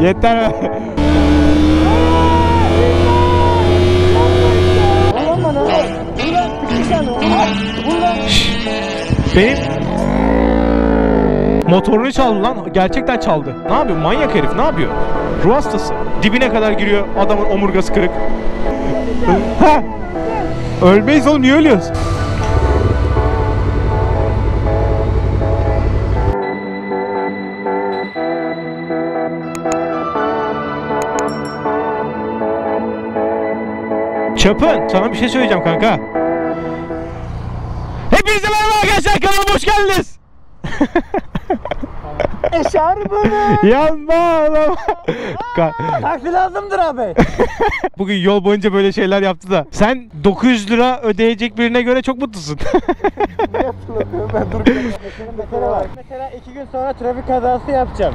Yeter be. Benim motorunu çaldı lan. Gerçekten çaldı. Ne yapıyor? Manyak herif ne yapıyor? Ruh hastası. Dibine kadar giriyor. Adamın omurgası kırık. Ölmeyiz oğlum niye ölüyoruz? Çapın sana bir şey söyleyeceğim kanka. Hepinize merhaba arkadaşlar kanalıma hoş geldiniz. Eşarbını. Yanma ağlama. Ka- Taksi lazımdır abi. Bugün yol boyunca böyle şeyler yaptı da. Sen 900 lira ödeyecek birine göre çok mutlusun. Ne hatırlatıyorum ben dur. Mesela var. Mesela iki gün sonra trafik kazası yapacağım.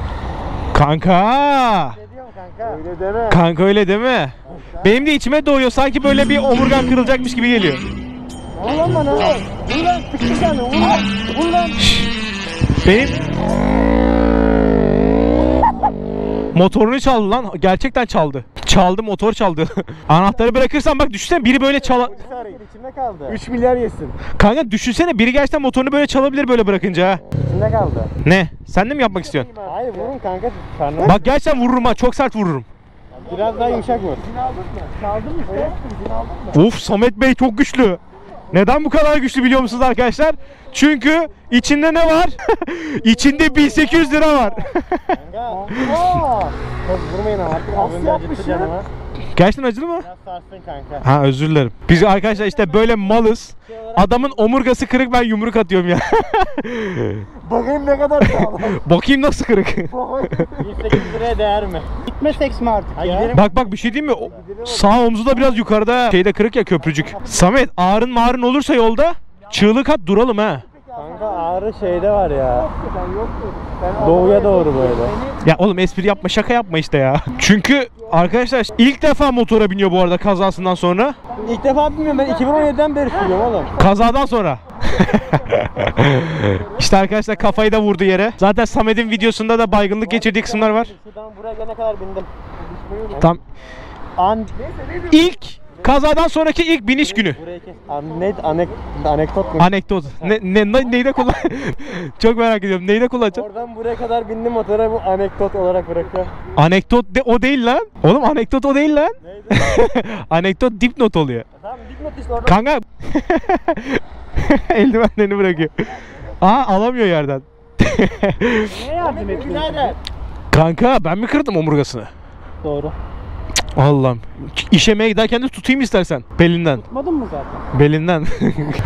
kanka. Kanka? Öyle deme. Kanka öyle değil mi? Benim de içime doğuyor. Sanki böyle bir omurgan kırılacakmış gibi geliyor. Ulan bana. Ulan bir tane. Ulan. Ulan. Benim Motorunu çaldı lan. Gerçekten çaldı. Çaldı motor çaldı. Anahtarı bırakırsan bak düşünsene biri böyle çala... İçimde kaldı. 3 milyar yesin. Kanka düşünsene biri gerçekten motorunu böyle çalabilir böyle bırakınca ha. İçimde kaldı. Ne? Sen de mi yapmak istiyorsun? Hayır vurun kanka. Karnım. Bak gerçekten vururum ha. Çok sert vururum. Biraz daha yumuşak vur. İzin aldın mı? Çaldın mı? İzin aldın mı? Uf Samet Bey çok güçlü. Neden bu kadar güçlü biliyor musunuz arkadaşlar? Çünkü içinde ne var? içinde 1800 lira var. Kanka. Vurmayın artık az. Gerçekten acılı mı? Biraz sarsın kanka. Ha özür dilerim. Biz arkadaşlar işte böyle malız. Adamın omurgası kırık ben yumruk atıyorum ya. Bakayım ne kadar sağlam. Bakayım nasıl kırık. 108 liraya değer mi? Gitmesek mi artık ya? Bak bak bir şey diyeyim mi? O- Sağ omzu da biraz yukarıda. Şeyde kırık ya köprücük. Samet ağrın mağrın olursa yolda çığlık at duralım ha. Kanka ağrı şeyde var ya. Doğuya doğru böyle. Ya oğlum espri yapma şaka yapma işte ya. Çünkü arkadaşlar ilk defa motora biniyor bu arada kazasından sonra. İlk defa bilmiyorum ben 2017'den beri sürüyorum oğlum. Kazadan sonra. işte arkadaşlar kafayı da vurdu yere. Zaten Samet'in videosunda da baygınlık geçirdiği kısımlar var. Buraya gelene kadar bindim. Tam An... ilk kazadan sonraki ilk biniş günü. Buraya kes. An... Ne? Anek... Anekdot mu? Anekdot. Ne, ne, ne- neyde kullan? Çok merak ediyorum. Neyde kullanacağım? Oradan buraya kadar bindim motora bu anekdot olarak bırakıyorum. Anekdot de, o değil lan. Oğlum anekdot o değil lan. Neydi? anekdot dipnot oluyor. tamam dipnot işte orada. Kanka eldivenlerini bırakıyor. Aa alamıyor yerden. Ne yardım ettin? Birader. Kanka ben mi kırdım omurgasını? Doğru. Allah'ım. İşemeye giderken de tutayım istersen. Belinden. Tutmadın mı zaten? Belinden.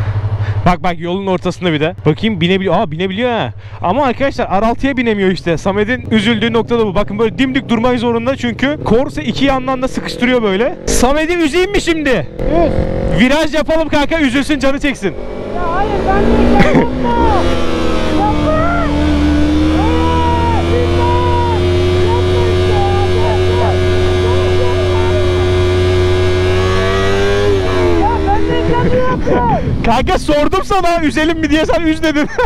bak bak yolun ortasında bir de. Bakayım binebiliyor. Aa binebiliyor ha. Ama arkadaşlar R6'ya binemiyor işte. Samet'in üzüldüğü nokta da bu. Bakın böyle dimdik durmak zorunda çünkü Corsa iki yandan da sıkıştırıyor böyle. Samet'i üzeyim mi şimdi? Üz. Viraj yapalım kanka üzülsün canı çeksin. Ya hayır ben de sana üzelim mi diye sen üz dedin.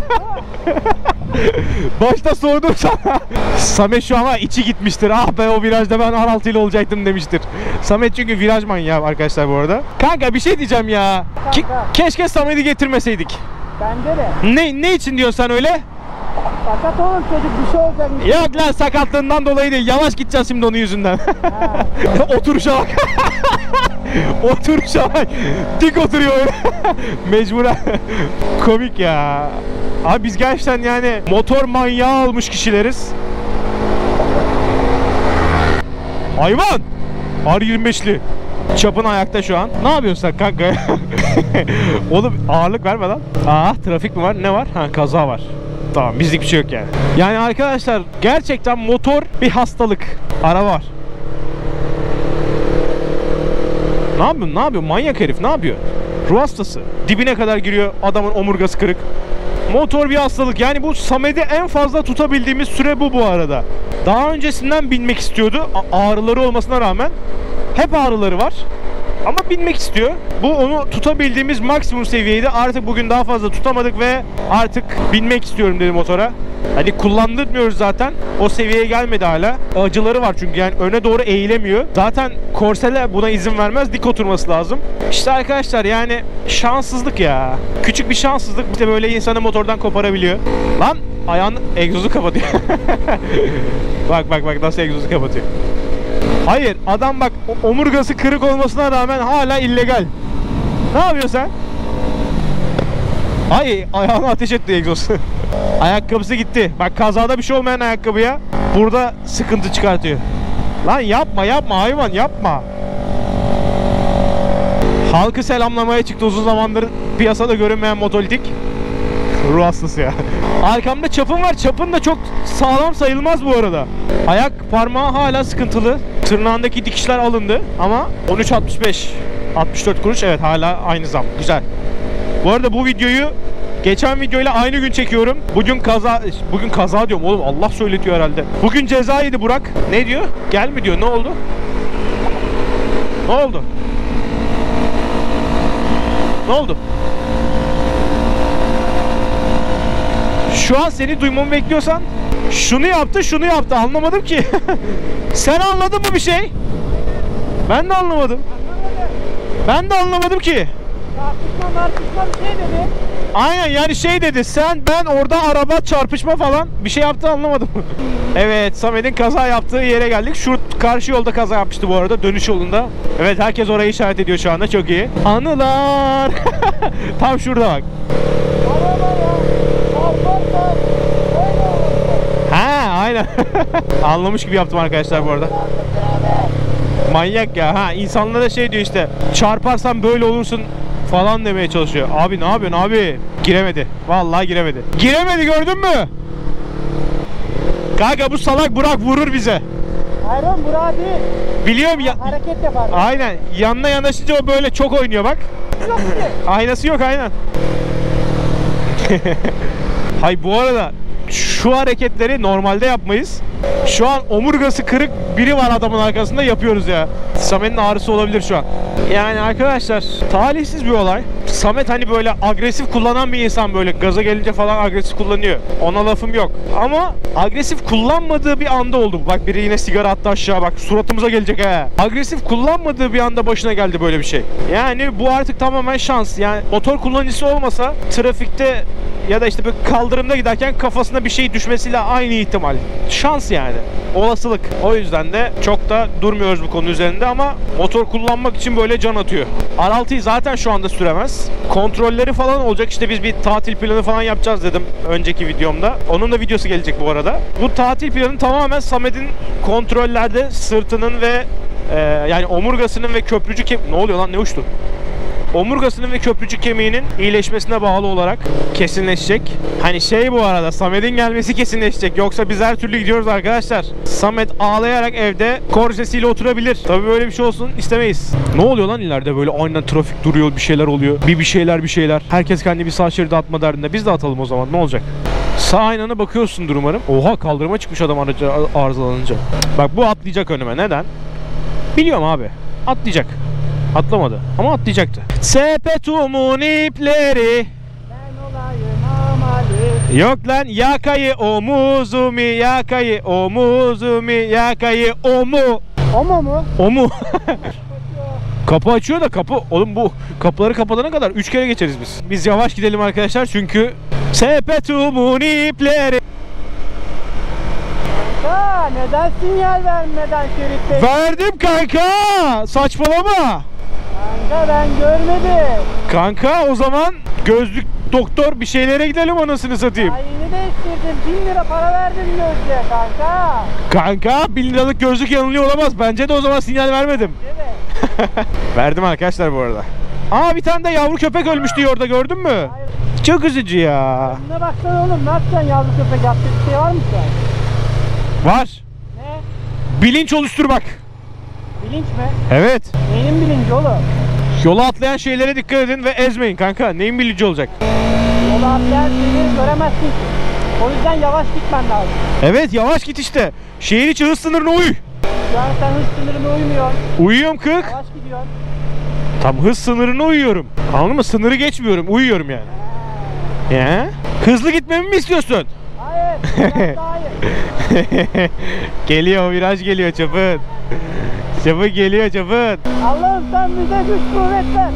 Başta sordum sana. Samet şu an içi gitmiştir. Ah be o virajda ben R6 ile olacaktım demiştir. Samet çünkü viraj manyağı arkadaşlar bu arada. Kanka bir şey diyeceğim ya. Kanka. keşke Samet'i getirmeseydik. Bende de. Ne ne için diyorsun sen öyle? Fakat oğlum çocuk bir şey olacak. Yok lan sakatlığından dolayı değil. Yavaş gideceğiz şimdi onun yüzünden. Oturuşa bak. Oturuşa bak. Dik oturuyor. Mecburen. Komik ya. Abi biz gerçekten yani motor manyağı olmuş kişileriz. Hayvan! R25'li. Çapın ayakta şu an. Ne yapıyorsun sen kanka? Oğlum ağırlık verme lan. Aa trafik mi var? Ne var? Ha kaza var. Tamam bizlik bir şey yok yani. Yani arkadaşlar gerçekten motor bir hastalık. Araba var. Ne yapıyorsun? Ne yapıyorsun? Manyak herif ne yapıyor? Ruh hastası. Dibine kadar giriyor adamın omurgası kırık. Motor bir hastalık. Yani bu Samet'i en fazla tutabildiğimiz süre bu bu arada. Daha öncesinden binmek istiyordu. Ağrıları olmasına rağmen. Hep ağrıları var. Ama binmek istiyor. Bu onu tutabildiğimiz maksimum seviyeydi. Artık bugün daha fazla tutamadık ve artık binmek istiyorum dedi motora. Hani kullandırmıyoruz zaten. O seviyeye gelmedi hala. Acıları var çünkü yani öne doğru eğilemiyor. Zaten korseler buna izin vermez. Dik oturması lazım. İşte arkadaşlar yani şanssızlık ya. Küçük bir şanssızlık işte böyle insanı motordan koparabiliyor. Lan ayağın egzozu kapatıyor. bak bak bak nasıl egzozu kapatıyor. Hayır adam bak omurgası kırık olmasına rağmen hala illegal. Ne yapıyorsun sen? Ay ayağına ateş etti egzoz. Ayakkabısı gitti. Bak kazada bir şey olmayan ayakkabıya burada sıkıntı çıkartıyor. Lan yapma yapma hayvan yapma. Halkı selamlamaya çıktı uzun zamandır piyasada görünmeyen motolitik. Ruh hastası ya. Arkamda çapım var. Çapın da çok sağlam sayılmaz bu arada. Ayak parmağı hala sıkıntılı. Tırnağındaki dikişler alındı ama 13.65 64 kuruş evet hala aynı zam. Güzel. Bu arada bu videoyu geçen videoyla aynı gün çekiyorum. Bugün kaza bugün kaza diyorum oğlum Allah söyletiyor herhalde. Bugün ceza yedi Burak. Ne diyor? Gel mi diyor? Ne oldu? Ne oldu? Ne oldu? Şu an seni duymamı bekliyorsan şunu yaptı şunu yaptı anlamadım ki. Sen anladın mı bir şey? Ben de anlamadım. Ben de anlamadım ki. Tartışma şey. Aynen yani şey dedi sen ben orada araba çarpışma falan bir şey yaptı anlamadım. evet Samet'in kaza yaptığı yere geldik. Şu karşı yolda kaza yapmıştı bu arada dönüş yolunda. Evet herkes orayı işaret ediyor şu anda çok iyi. Anılar. Tam şurada bak. Ha aynen. Anlamış gibi yaptım arkadaşlar bu arada. Manyak ya. Ha insanlara şey diyor işte çarparsan böyle olursun falan demeye çalışıyor. Abi ne yapıyorsun abi? Giremedi. Vallahi giremedi. Giremedi gördün mü? Kanka bu salak Burak vurur bize. Hayır oğlum Burak değil. Biliyorum ya. Hareket yapar. Aynen. Yanına yanaşınca o böyle çok oynuyor bak. Yok. Aynası yok aynen. Hay bu arada şu hareketleri normalde yapmayız. Şu an omurgası kırık biri var adamın arkasında yapıyoruz ya. Samet'in ağrısı olabilir şu an. Yani arkadaşlar talihsiz bir olay. Samet hani böyle agresif kullanan bir insan böyle gaza gelince falan agresif kullanıyor. Ona lafım yok. Ama agresif kullanmadığı bir anda oldu. Bak biri yine sigara attı aşağı bak suratımıza gelecek he. Agresif kullanmadığı bir anda başına geldi böyle bir şey. Yani bu artık tamamen şans. Yani motor kullanıcısı olmasa trafikte ya da işte böyle kaldırımda giderken kafasına bir şey düşmesiyle aynı ihtimal. Şans yani. Olasılık. O yüzden de çok da durmuyoruz bu konu üzerinde ama motor kullanmak için böyle can atıyor. R6'yı zaten şu anda süremez. Kontrolleri falan olacak. İşte biz bir tatil planı falan yapacağız dedim önceki videomda. Onun da videosu gelecek bu arada. Bu tatil planı tamamen Samet'in kontrollerde sırtının ve e, yani omurgasının ve köprücü kem... Ne oluyor lan ne uçtu? Omurgasının ve köprücük kemiğinin iyileşmesine bağlı olarak kesinleşecek. Hani şey bu arada Samet'in gelmesi kesinleşecek. Yoksa biz her türlü gidiyoruz arkadaşlar. Samet ağlayarak evde korsesiyle oturabilir. Tabii böyle bir şey olsun istemeyiz. Ne oluyor lan ileride böyle aynen trafik duruyor bir şeyler oluyor. Bir bir şeyler bir şeyler. Herkes kendi bir sağ şeride atma derdinde. Biz de atalım o zaman ne olacak? Sağ aynana bakıyorsundur umarım. Oha kaldırıma çıkmış adam aracı arızalanınca. Bak bu atlayacak önüme. Neden? Biliyorum abi. Atlayacak. Atlamadı ama atlayacaktı. Sepetumun ipleri. Yok lan yakayı omuzumi yakayı omuzumi yakayı omu Omo mu? omu Kapı açıyor da kapı oğlum bu kapıları kapatana kadar 3 kere geçeriz biz. Biz yavaş gidelim arkadaşlar çünkü sepetumun ipleri Ha neden sinyal vermeden şeritte? Verdim kanka saçmalama Kanka ben görmedim. Kanka o zaman gözlük doktor bir şeylere gidelim anasını satayım Ya yeni değiştirdim. 1000 lira para verdim gözlüğe kanka. Kanka 1000 liralık gözlük yanılıyor olamaz. Bence de o zaman sinyal vermedim. Evet. Verdim arkadaşlar bu arada. Aa bir tane de yavru köpek ölmüş diyor orada gördün mü? Hayır. Çok üzücü ya. Ne baksana oğlum ne yapacaksın yavru köpek yapacak bir şey var mı an? Var. Ne? Bilinç oluştur bak. Bilinç mi? Evet. Neyin bilinci oğlum? Yola atlayan şeylere dikkat edin ve ezmeyin kanka. Neyin bilinci olacak? Yola atlayan şeyleri göremezsin ki. O yüzden yavaş gitmen lazım. Evet yavaş git işte. Şehir içi hız sınırına uy. Şu an sen hız sınırına uymuyorsun. Uyuyorum 40. Yavaş gidiyorsun. Tam hız sınırına uyuyorum. Anladın mı? Sınırı geçmiyorum. Uyuyorum yani. Ya? Hızlı gitmemi mi istiyorsun? Hayır. geliyor viraj geliyor çapın. Çapın geliyor çapın. Allah'ım sen bize güç kuvvet ver.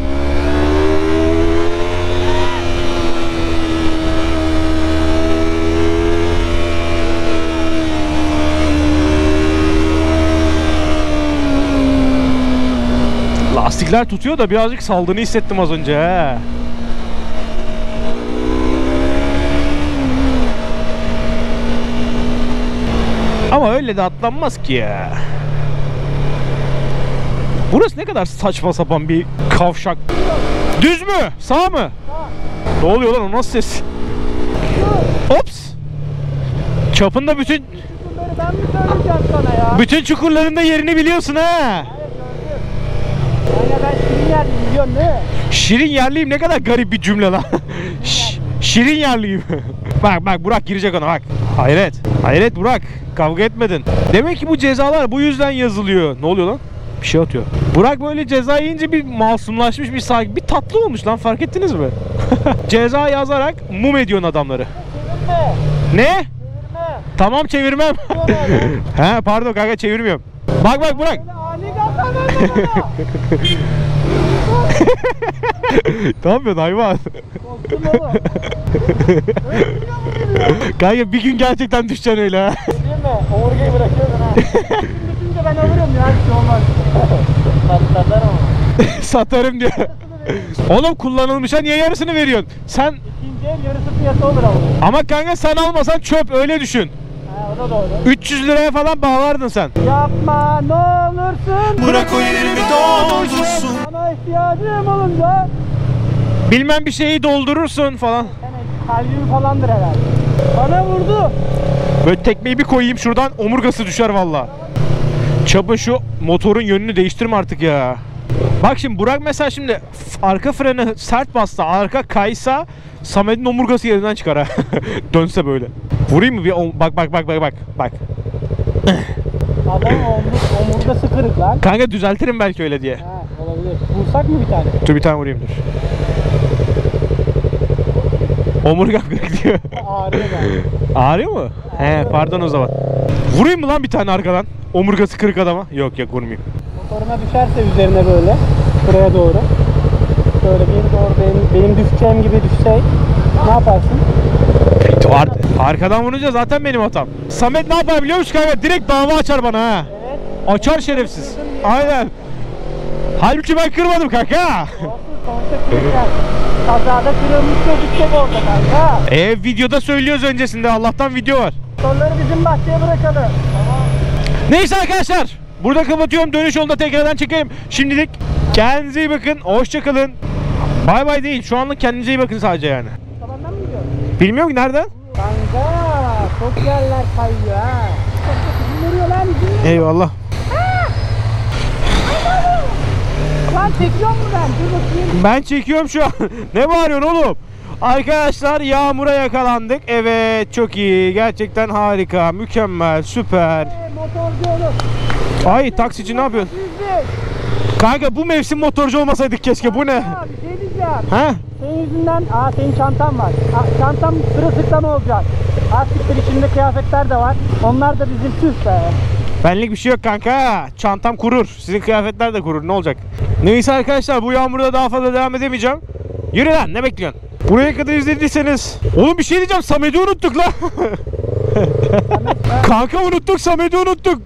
Lastikler tutuyor da birazcık saldığını hissettim az önce he. Ama öyle de atlanmaz ki ya. Burası ne kadar saçma sapan bir kavşak. Düz mü? Sağ mı? Ne oluyor lan o nasıl ses? Ops. Çapında bütün ben mi söyleyeceğim sana ya? bütün çukurlarında yerini biliyorsun ha. Hayır gördüm. Yani ben şirin yerliyim biliyorsun değil mi? Şirin yerliyim ne kadar garip bir cümle lan. Şirin yerliyim. bak bak Burak girecek ona bak. Hayret. Hayret Burak. Kavga etmedin. Demek ki bu cezalar bu yüzden yazılıyor. Ne oluyor lan? Bir şey atıyor. Burak böyle ceza yiyince bir masumlaşmış bir sakin. Bir tatlı olmuş lan fark ettiniz mi? ceza yazarak mum ediyorsun adamları. Çevirme. Ne? Çevirme. Tamam çevirmem. He pardon kanka çevirmiyorum. Bak bak Burak. Ne yapıyorsun hayvan? Kanka bir gün gerçekten düşeceksin öyle ha. Değil mi? Omurgayı bırakıyordun ha. Şimdi bitince ben alırım ya bir şey olmaz. Patlarlar ama. Satarım diyor. Oğlum kullanılmışa niye yarısını veriyorsun? Sen İkinci el yarısı fiyatı olur ama. ama kanka sen almasan çöp öyle düşün. Ha o da doğru. 300 liraya falan bağlardın sen. Yapma ne olursun. Bırak o yerimi doldursun Sana ihtiyacım olunca. Bilmem bir şeyi doldurursun falan. Yani kalbim falandır herhalde. Bana vurdu. Böyle tekmeyi bir koyayım şuradan omurgası düşer valla. Çapın şu motorun yönünü değiştirme artık ya. Bak şimdi Burak mesela şimdi arka freni sert bassa, arka kaysa Samet'in omurgası yerinden çıkar ha. Dönse böyle. Vurayım mı bir bak bak bak bak bak bak. Adam omurg, omurgası kırık lan. Kanka düzeltirim belki öyle diye. Ha olabilir. Vursak mı bir tane? Dur bir tane vurayım dur. Omurgam kırık diyor. Ağrıyor ben. Ağrıyor mu? He pardon o zaman. Vurayım mı lan bir tane arkadan? Omurgası kırık adama. Yok yok vurmayayım. Motoruna düşerse üzerine böyle. Buraya doğru. Böyle bir doğru benim, benim düşeceğim gibi düşse ne yaparsın? Ar- arkadan vurunca zaten benim hatam. Samet ne yapar biliyor musun kanka? Direkt dava açar bana ha. Evet. Açar şerefsiz. Aynen. Halbuki ben kırmadım kanka. Kazada kırılmış gözükecek orada kanka. E videoda söylüyoruz öncesinde. Allah'tan video var. Motorları bizim bahçeye bırakalım. Neyse arkadaşlar. Burada kapatıyorum. Dönüş yolda tekrardan çekelim. Şimdilik kendinize iyi bakın. Hoşça kalın. Bay bay değil. Şu anlık kendinize iyi bakın sadece yani. Tabandan mı gidiyor? Bilmiyorum ki nereden? Kanka çok yerler kayıyor ha. Vuruyor lan? Eyvallah. Lan çekiyor mu ben? Dur bakayım. Ben çekiyorum şu an. ne bağırıyorsun oğlum? Arkadaşlar yağmura yakalandık. Evet çok iyi. Gerçekten harika. Mükemmel. Süper. Oğlum. Ay taksici ne yapıyorsun? Kanka bu mevsim motorcu olmasaydık keşke. Bu ne? Ya bir şey diyeceğim. Ha? Senin yüzünden, aa senin çantan var. Ha, çantam sırılsıklam olacak. Artık içinde kıyafetler de var. Onlar da bizim tüh be. Benlik bir şey yok kanka. Çantam kurur. Sizin kıyafetler de kurur. Ne olacak? Neyse arkadaşlar bu yağmurda daha fazla devam edemeyeceğim. Yürü lan ne bekliyorsun? Buraya kadar izlediyseniz. Oğlum bir şey diyeceğim. Samet'i unuttuk lan. kanka unuttuk. Samet'i unuttuk.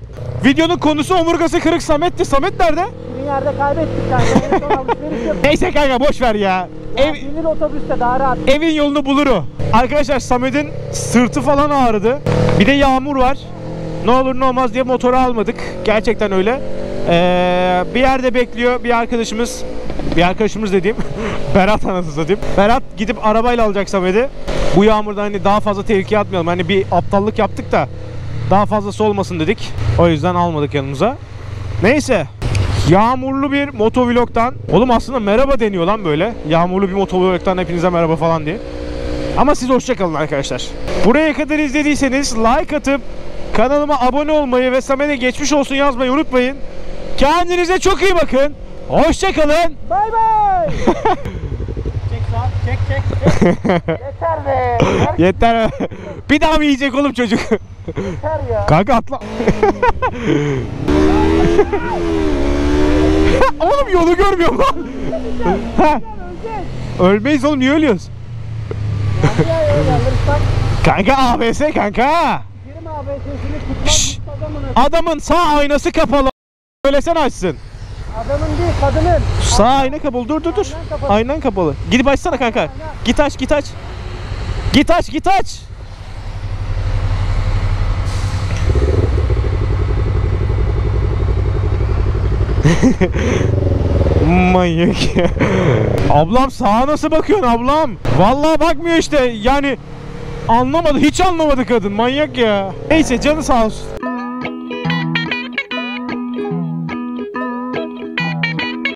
Videonun konusu omurgası kırık Samet'ti. Samet nerede? Bir yerde kaybettik kanka. En son alışveriş yaptık. Neyse kanka boş ver ya. Ev, Gelir otobüste daha rahat. evin yolunu bulur o. Arkadaşlar Samet'in sırtı falan ağrıdı. Bir de yağmur var. Ne olur ne olmaz diye motoru almadık. Gerçekten öyle. Ee, bir yerde bekliyor bir arkadaşımız. Bir arkadaşımız dediğim Berat anasını satayım. Berat gidip arabayla alacak Samet'i. Bu yağmurda hani daha fazla tehlikeye atmayalım. Hani bir aptallık yaptık da daha fazlası olmasın dedik. O yüzden almadık yanımıza. Neyse. Yağmurlu bir motovlogdan. Oğlum aslında merhaba deniyor lan böyle. Yağmurlu bir motovlogdan hepinize merhaba falan diye. Ama siz hoşça kalın arkadaşlar. Buraya kadar izlediyseniz like atıp kanalıma abone olmayı ve Samet'e geçmiş olsun yazmayı unutmayın. Kendinize çok iyi bakın. Hoşça kalın. Bay bay. Çek sağ. Çek çek çek. Yeter be. Yeter. bir daha mı yiyecek oğlum çocuk? Yeter ya. Kanka atla. oğlum yolu görmüyorum lan. Ha, Ölmeyiz oğlum niye ölüyoruz? Kanka ABS kanka. Şşş. adamın. Sağ aynası kapalı. Söylesene açsın. Adamın değil kadının. Sağ ayna kapalı. Dur dur dur. Aynen kapalı. Aynen kapalı. Gidip açsana kanka. Git aç git aç. Git aç git aç. Manyak ya. Ablam sağa nasıl bakıyorsun ablam? Vallahi bakmıyor işte yani anlamadı hiç anlamadı kadın manyak ya. Neyse canı sağ olsun.